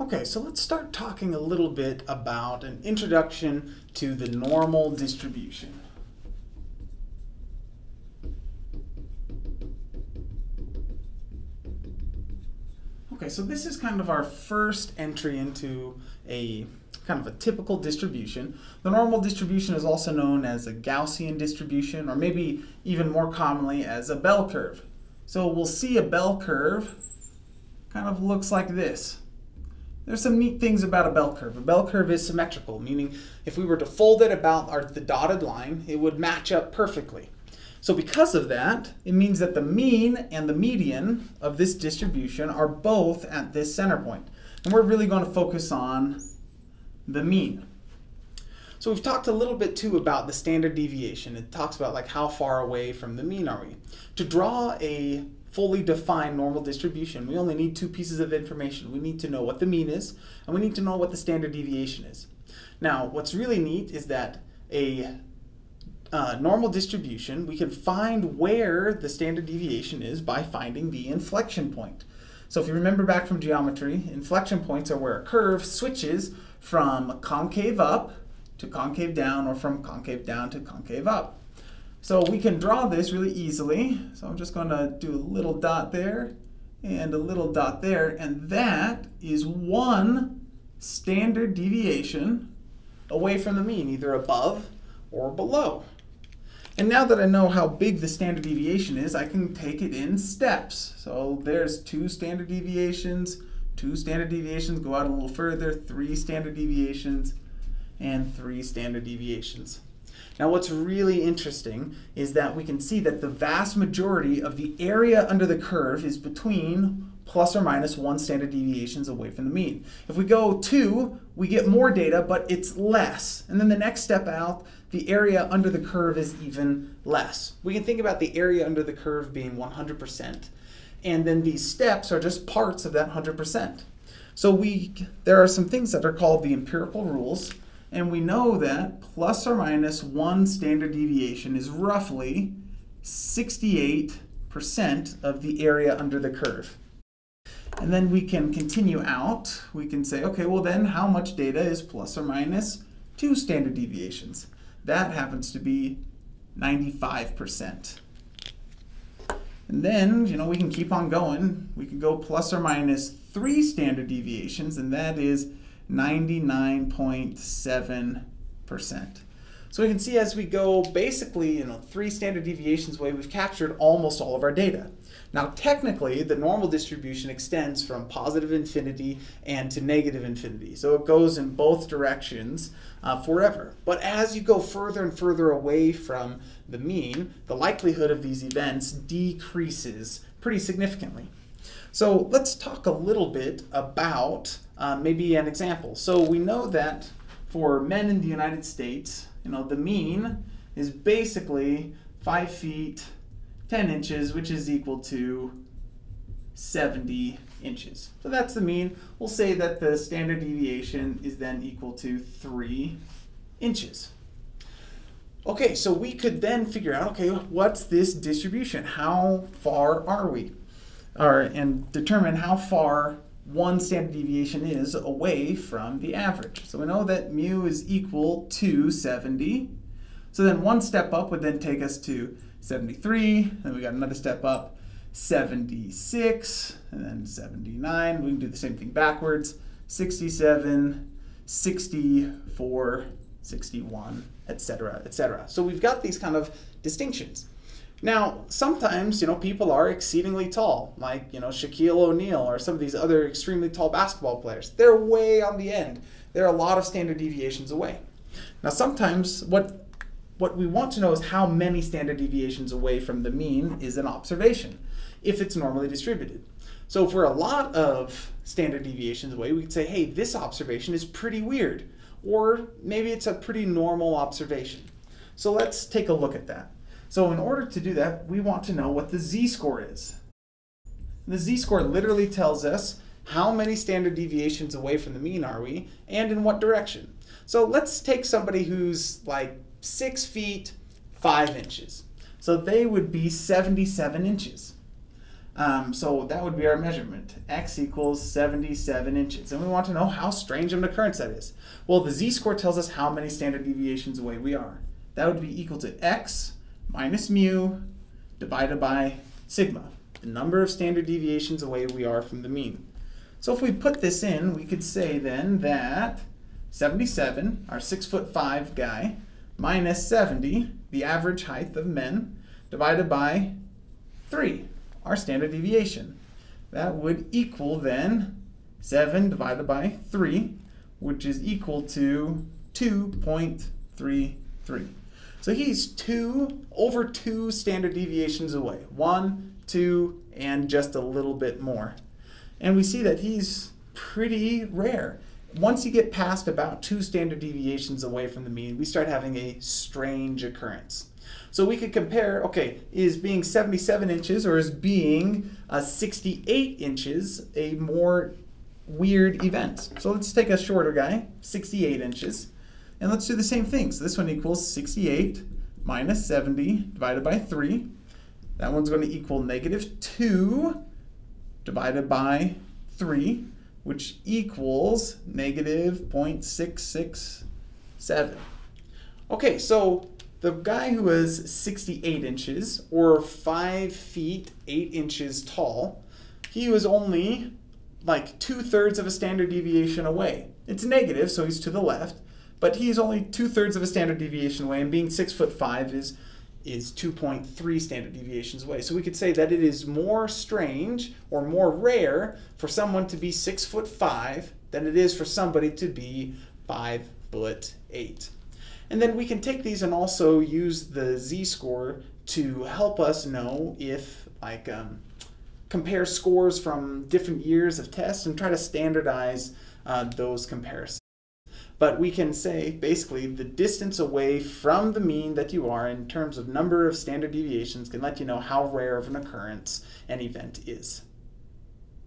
Okay, so let's start talking a little bit about an introduction to the normal distribution. Okay, so this is kind of our first entry into a kind of a typical distribution. The normal distribution is also known as a Gaussian distribution, or maybe even more commonly as a bell curve. So we'll see a bell curve kind of looks like this. There's some neat things about a bell curve. A bell curve is symmetrical, meaning if we were to fold it about our, the dotted line, it would match up perfectly. So because of that, it means that the mean and the median of this distribution are both at this center point. And we're really going to focus on the mean. So we've talked a little bit too about the standard deviation. It talks about like how far away from the mean are we. To draw a fully defined normal distribution, we only need two pieces of information. We need to know what the mean is, and we need to know what the standard deviation is. Now, what's really neat is that a uh, normal distribution, we can find where the standard deviation is by finding the inflection point. So if you remember back from geometry, inflection points are where a curve switches from concave up to concave down or from concave down to concave up. So we can draw this really easily. So I'm just going to do a little dot there and a little dot there, and that is one standard deviation away from the mean, either above or below. And now that I know how big the standard deviation is, I can take it in steps. So there's two standard deviations, two standard deviations, go out a little further, three standard deviations, and three standard deviations. Now what's really interesting is that we can see that the vast majority of the area under the curve is between plus or minus one standard deviations away from the mean. If we go two, we get more data, but it's less. And then the next step out, the area under the curve is even less. We can think about the area under the curve being 100%, and then these steps are just parts of that 100%. So we, there are some things that are called the empirical rules, and we know that plus or minus one standard deviation is roughly 68% of the area under the curve. And then we can continue out. We can say, okay, well then how much data is plus or minus two standard deviations? That happens to be 95%. And then, you know, we can keep on going. We can go plus or minus three standard deviations, and that is 99.7%. So we can see as we go basically you know, three standard deviations away, we've captured almost all of our data. Now technically, the normal distribution extends from positive infinity and to negative infinity. So it goes in both directions uh, forever. But as you go further and further away from the mean, the likelihood of these events decreases pretty significantly. So let's talk a little bit about uh, maybe an example. So we know that for men in the United States, you know, the mean is basically 5 feet 10 inches, which is equal to 70 inches. So that's the mean. We'll say that the standard deviation is then equal to 3 inches. Okay, so we could then figure out, okay, what's this distribution? How far are we? or, and determine how far one standard deviation is away from the average. So we know that mu is equal to 70. So then one step up would then take us to 73, then we got another step up, 76, and then 79. We can do the same thing backwards, 67, 64, 61, etc., etc. So we've got these kind of distinctions. Now, sometimes, you know, people are exceedingly tall, like, you know, Shaquille O'Neal or some of these other extremely tall basketball players. They're way on the end. They're a lot of standard deviations away. Now, sometimes what what we want to know is how many standard deviations away from the mean is an observation, if it's normally distributed. So if we're a lot of standard deviations away, we could say, hey, this observation is pretty weird. Or maybe it's a pretty normal observation. So let's take a look at that. So in order to do that, we want to know what the z-score is. The z-score literally tells us how many standard deviations away from the mean are we, and in what direction. So let's take somebody who's like 6 feet 5 inches. So they would be 77 inches. Um, so that would be our measurement. X equals 77 inches. And we want to know how strange of an occurrence that is. Well, the z-score tells us how many standard deviations away we are. That would be equal to x minus mu divided by sigma, the number of standard deviations away we are from the mean. So if we put this in, we could say then that 77, our 6 foot 5 guy, minus 70, the average height of men, divided by 3, our standard deviation. That would equal then 7 divided by 3, which is equal to 2.33. So he's two, over two standard deviations away. One, two, and just a little bit more. And we see that he's pretty rare. Once you get past about two standard deviations away from the mean, we start having a strange occurrence. So we could compare, okay, is being 77 inches or is being uh, 68 inches a more weird event? So let's take a shorter guy, 68 inches, and let's do the same thing. So this one equals 68 minus 70 divided by 3. That one's going to equal negative 2 divided by 3, which equals negative 0.667. Okay, so the guy who is 68 inches, or 5 feet 8 inches tall, he was only like two-thirds of a standard deviation away. It's negative, so he's to the left, but he's only two-thirds of a standard deviation away, and being 6 foot 5 is is 2.3 standard deviations away. So we could say that it is more strange or more rare for someone to be 6 foot 5 than it is for somebody to be 5 foot 8. And then we can take these and also use the z-score to help us know if, like, um, compare scores from different years of tests and try to standardize uh, those comparisons. But we can say, basically, the distance away from the mean that you are in terms of number of standard deviations can let you know how rare of an occurrence an event is.